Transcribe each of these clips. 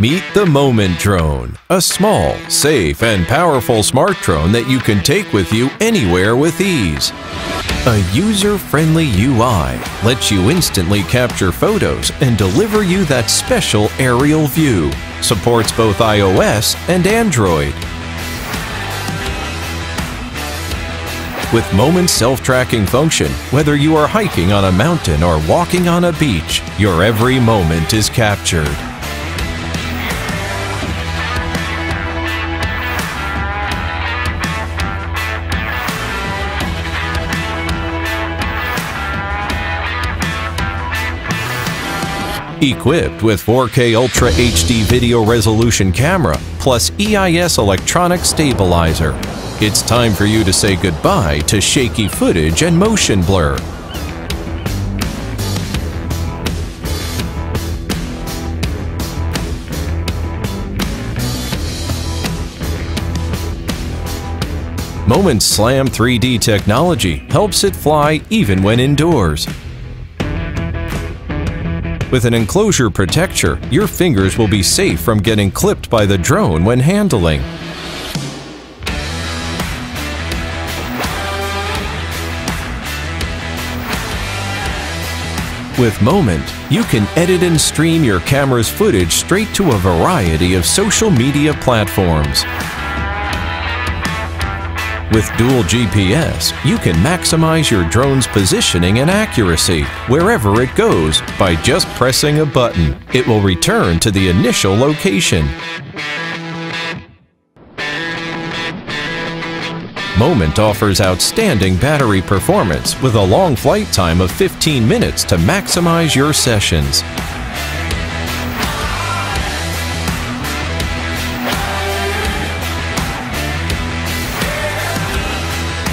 Meet the Moment Drone, a small, safe, and powerful smart drone that you can take with you anywhere with ease. A user-friendly UI lets you instantly capture photos and deliver you that special aerial view. Supports both iOS and Android. With Moment's self-tracking function, whether you are hiking on a mountain or walking on a beach, your every moment is captured. Equipped with 4K Ultra HD video resolution camera plus EIS electronic stabilizer, it's time for you to say goodbye to shaky footage and motion blur. Moment Slam 3D technology helps it fly even when indoors. With an enclosure protector, your fingers will be safe from getting clipped by the drone when handling. With Moment, you can edit and stream your camera's footage straight to a variety of social media platforms. With dual GPS, you can maximize your drone's positioning and accuracy wherever it goes by just pressing a button. It will return to the initial location. Moment offers outstanding battery performance with a long flight time of 15 minutes to maximize your sessions.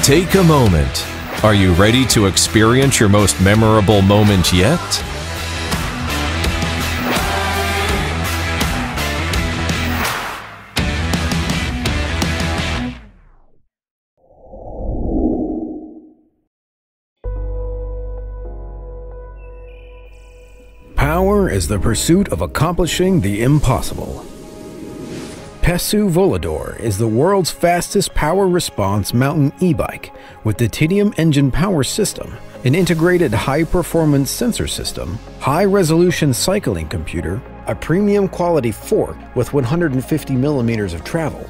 Take a moment. Are you ready to experience your most memorable moment yet? Power is the pursuit of accomplishing the impossible. Pesu Volador is the world's fastest power response mountain e-bike with the Titium engine power system, an integrated high-performance sensor system, high-resolution cycling computer, a premium quality fork with 150 millimeters of travel,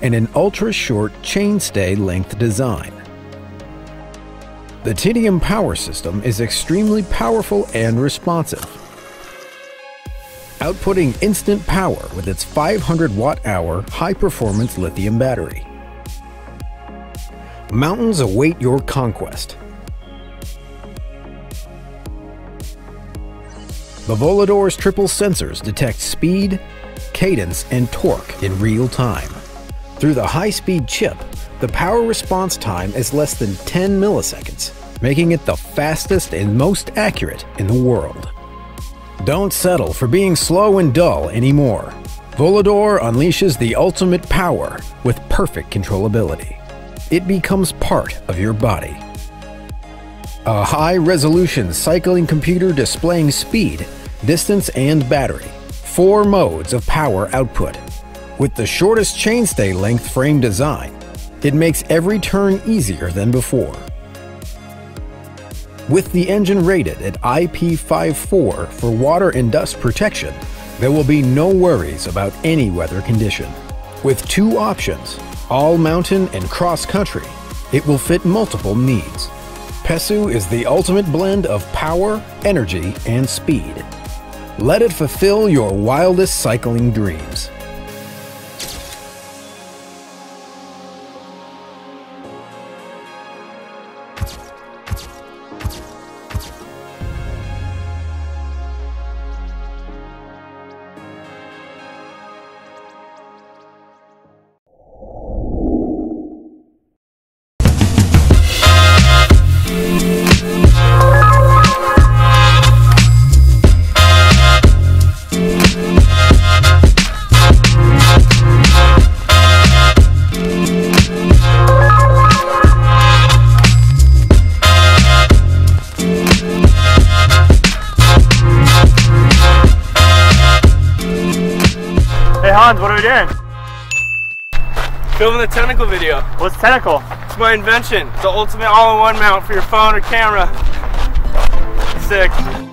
and an ultra-short chainstay length design. The Titium power system is extremely powerful and responsive, outputting instant power with its 500 watt-hour high-performance lithium battery. Mountains await your conquest. The Volador's triple sensors detect speed, cadence, and torque in real time. Through the high-speed chip, the power response time is less than 10 milliseconds, making it the fastest and most accurate in the world. Don't settle for being slow and dull anymore. Volador unleashes the ultimate power with perfect controllability. It becomes part of your body. A high-resolution cycling computer displaying speed, distance, and battery. Four modes of power output. With the shortest chainstay length frame design, it makes every turn easier than before. With the engine rated at IP54 for water and dust protection, there will be no worries about any weather condition. With two options, all mountain and cross country, it will fit multiple needs. Pesu is the ultimate blend of power, energy, and speed. Let it fulfill your wildest cycling dreams. Hans, what are we doing? Filming the Tenikle video. What's Tenikle? It's my invention. The ultimate all-in-one mount for your phone or camera. Sick.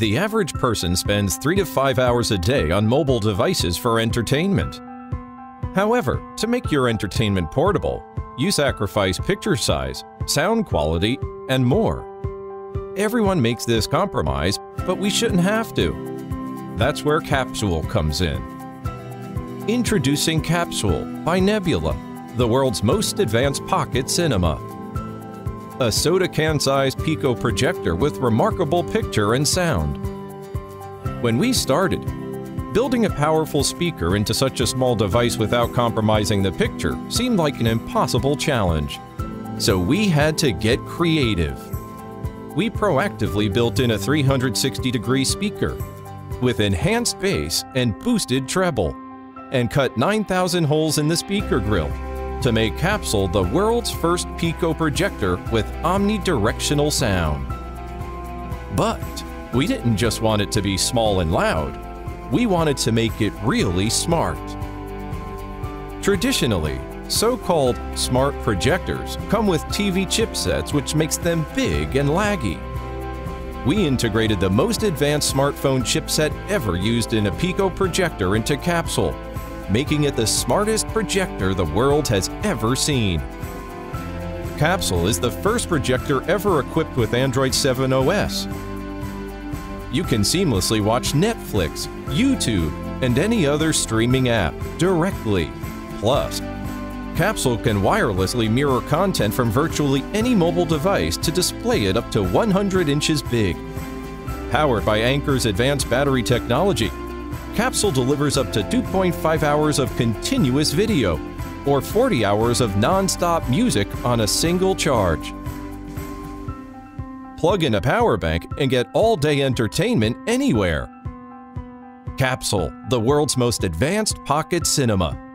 The average person spends 3 to 5 hours a day on mobile devices for entertainment. However, to make your entertainment portable, you sacrifice picture size, sound quality, and more. Everyone makes this compromise, but we shouldn't have to. That's where Capsule comes in. Introducing Capsule by Nebula, the world's most advanced pocket cinema a soda can-sized Pico projector with remarkable picture and sound. When we started, building a powerful speaker into such a small device without compromising the picture seemed like an impossible challenge. So we had to get creative. We proactively built in a 360-degree speaker with enhanced bass and boosted treble, and cut 9,000 holes in the speaker grill to make Capsule the world's first Pico projector with omnidirectional sound. But we didn't just want it to be small and loud, we wanted to make it really smart. Traditionally, so-called smart projectors come with TV chipsets which makes them big and laggy. We integrated the most advanced smartphone chipset ever used in a Pico projector into Capsule making it the smartest projector the world has ever seen. Capsule is the first projector ever equipped with Android 7 OS. You can seamlessly watch Netflix, YouTube, and any other streaming app directly. Plus, Capsule can wirelessly mirror content from virtually any mobile device to display it up to 100 inches big. Powered by Anker's advanced battery technology, Capsule delivers up to 2.5 hours of continuous video or 40 hours of non-stop music on a single charge. Plug in a power bank and get all-day entertainment anywhere. Capsule, the world's most advanced pocket cinema.